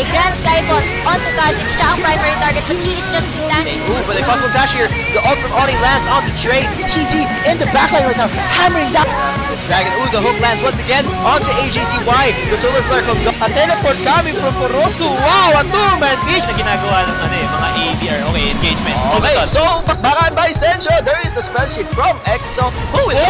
A grand sidebolt on the target. Siya ang primary target, so he is just standing. Ooh, but a possible dash here. The ult from Oni lands on the tray. TG in the backline right now, hammering down. The Dragon, ooh, the hook lands once again onto AJDY. The Solar Flare comes up. A teleport coming from Porosu. Wow, a two-man beach. Na ginagawa ng ano eh, mga ADR. Okay, engagement. Okay, so, Bakan by Sencho, there is the spell shield from EXO. Who is